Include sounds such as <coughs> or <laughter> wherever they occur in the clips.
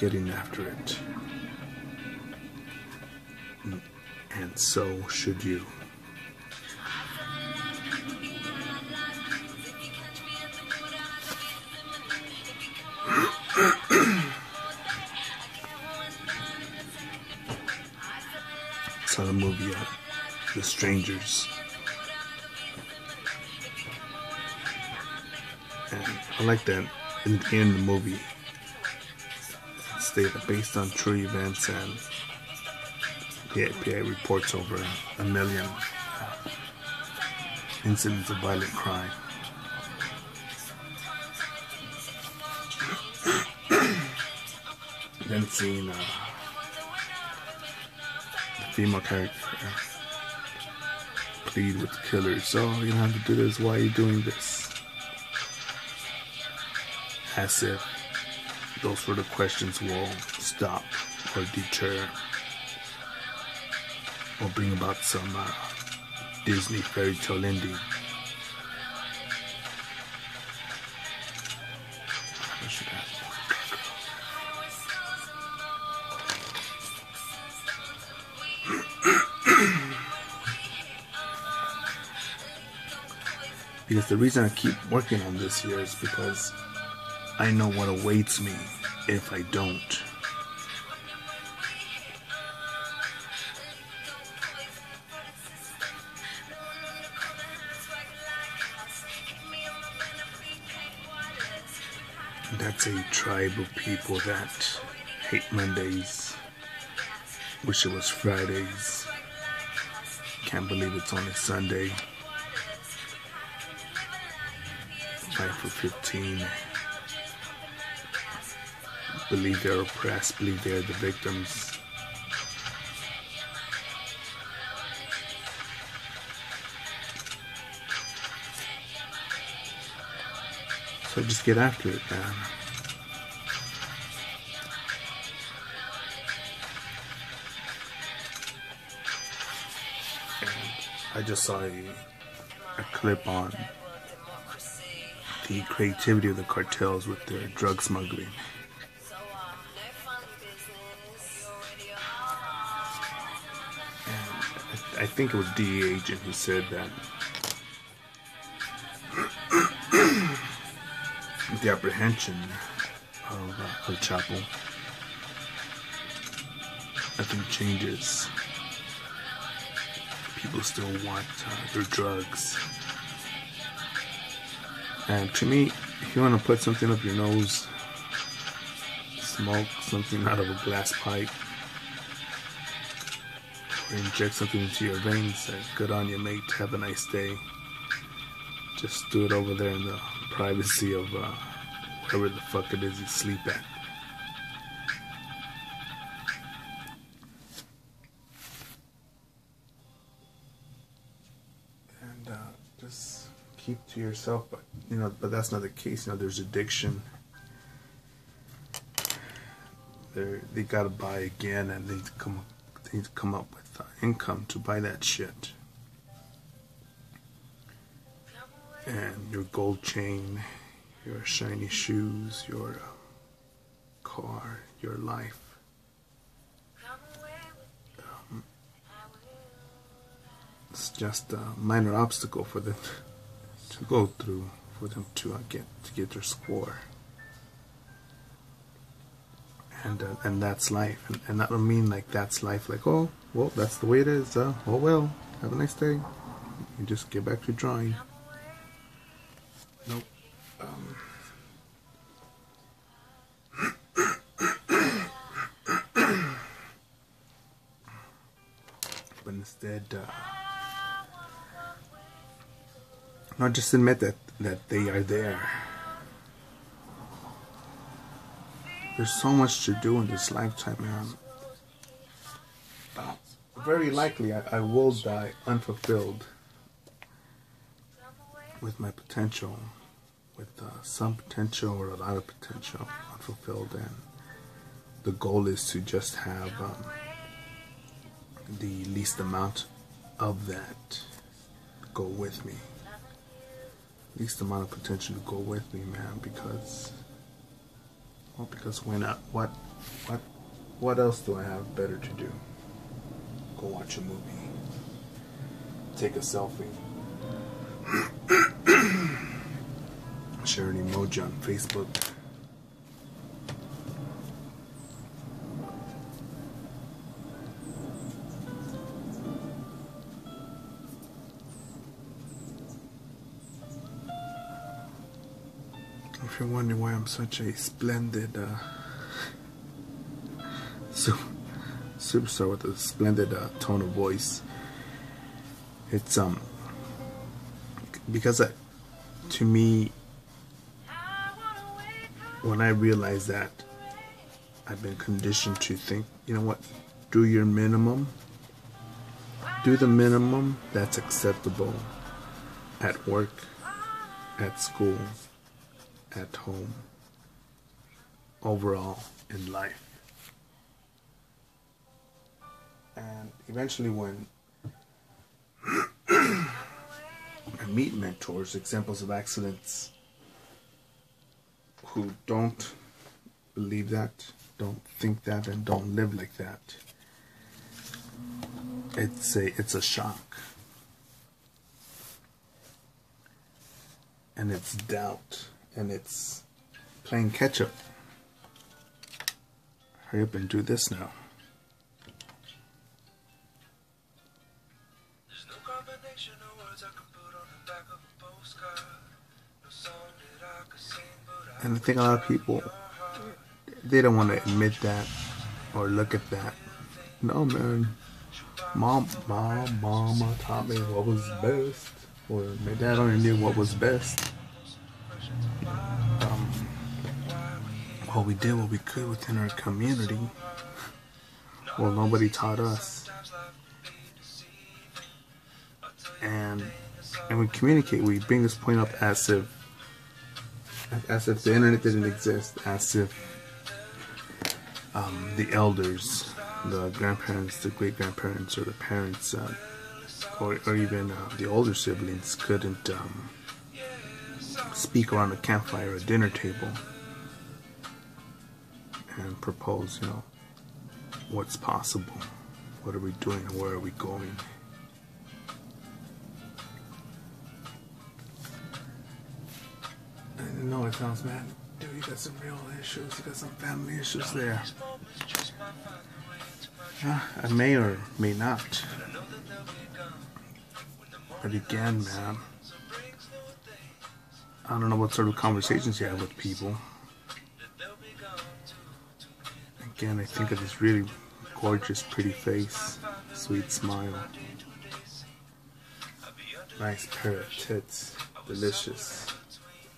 getting after it. And so should you. saw the movie uh, The Strangers. And I like that in the end of the movie, it stated based on true events and the APA reports over a million uh, incidents of violent crime. <coughs> then seeing uh, the female character plead with the killer, so you don't have to do this, why are you doing this? As if those sort of questions will stop or deter or bring about some uh, Disney fairy tale ending. <clears throat> Because the reason I keep working on this here is because I know what awaits me if I don't. That's a tribe of people that hate Mondays, wish it was Fridays, can't believe it's only Sunday. Fight for 15. Believe they're oppressed, believe they're the victims. So just get after it, man. I just saw a, a clip on the creativity of the cartels with their drug smuggling. Think it was DEA agent who said that <clears throat> the apprehension of uh, El Chapo, nothing changes. People still want uh, their drugs. And to me, if you want to put something up your nose, smoke something out of a glass pipe, inject something into your veins, uh, good on you, mate. Have a nice day. Just do it over there in the privacy of uh, wherever the fuck it is you sleep at. And uh, just keep to yourself, but you know, but that's not the case. You know, there's addiction. They they gotta buy again, and they need to come they need to come up with income to buy that shit. And your gold chain, your shiny shoes, your uh, car, your life. Um, it's just a minor obstacle for them <laughs> to go through for them to uh, get to get their score. And uh, and that's life, and, and I don't mean like that's life, like oh well that's the way it is. Uh, oh well, have a nice day. You just get back to drawing. Nope. Um, <coughs> but instead, uh, not just admit that that they are there. There's so much to do in this lifetime, man. Very likely, I, I will die unfulfilled with my potential, with uh, some potential or a lot of potential unfulfilled, and the goal is to just have um, the least amount of that go with me. Least amount of potential to go with me, man, because Well, because why not? What, what, what else do I have better to do? Go watch a movie. Take a selfie. <coughs> Share an emoji on Facebook. If you're wondering why I'm such a splendid uh, super, superstar with a splendid uh, tone of voice, it's um because I, to me, when I realized that I've been conditioned to think, you know what, do your minimum, do the minimum that's acceptable at work, at school, at home, overall in life. And eventually, when <clears throat> I meet mentors, examples of excellence, who don't believe that, don't think that, and don't live like that, it's a it's a shock. And it's doubt and it's playing catch up. Hurry up and do this now. And I think a lot of people they don't want to admit that or look at that. No man. Mom mom mama taught me what was best. Or my dad only knew what was best. Um, well we did what we could within our community. Well nobody taught us. And and we communicate, we bring this point up as if as if the internet didn't exist, as if um, the elders, the grandparents, the great grandparents, or the parents, uh, or, or even uh, the older siblings couldn't um, speak around a campfire or a dinner table and propose, you know, what's possible, what are we doing, and where are we going. I know it sounds bad. Dude, you got some real issues. You got some family issues there. Yeah, I may or may not. But again, man, I don't know what sort of conversations you have with people. Again, I think of this really gorgeous, pretty face, sweet smile, nice pair of tits, delicious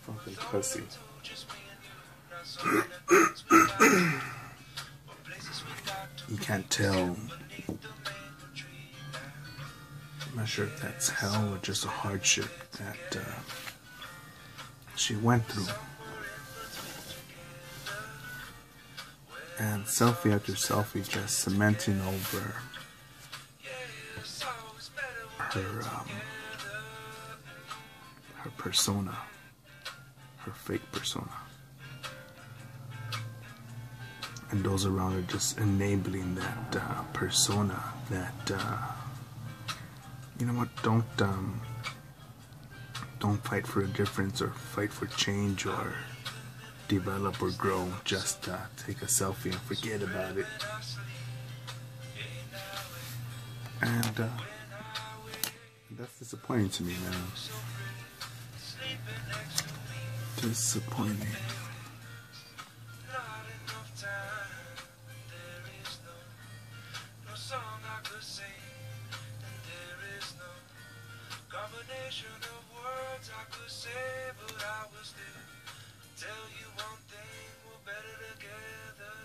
fucking pussy. you can't tell. I'm not sure if that's hell or just a hardship that uh, she went through. And selfie after selfie just cementing over her um, her persona her fake persona. And those around her just enabling that uh, persona that, uh, you know what, don't, um, don't fight for a difference or fight for change or develop or grow. Just uh, take a selfie and forget about it. And uh, that's disappointing to me, man disappointing. Combination of words I could say, but I will still tell you one thing, we're better together.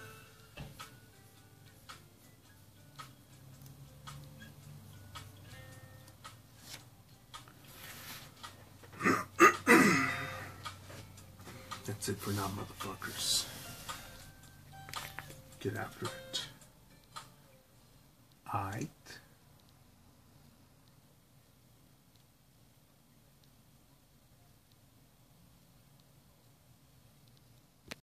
That's it for now, motherfuckers. Get after it. Aight.